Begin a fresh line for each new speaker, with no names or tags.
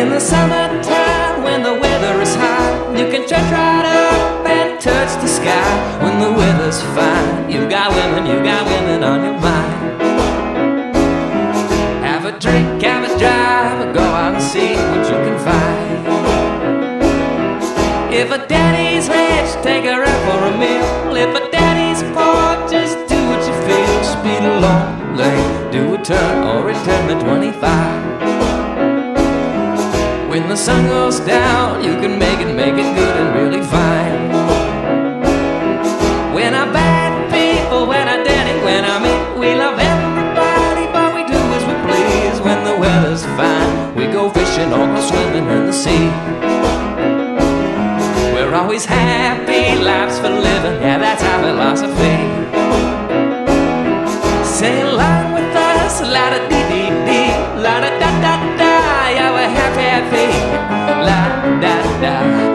In the summertime when the weather is hot, you can stretch right up and touch the sky. When the weather's fine, you've got women, you've got women on your mind. Have a drink, have a drive, go out and see what you can find. If a daddy's rich, take her out for a meal. If a daddy's poor, just do what you feel. Speed along, lane, do a turn or return the 25. When the sun goes down, you can make it, make it good and really fine. When I bad people, when I daddy, when I me, we love everybody, but we do as we please. When the weather's fine, we go fishing or go swimming in the sea. We're always happy, lives for living, yeah, that's our philosophy. da da.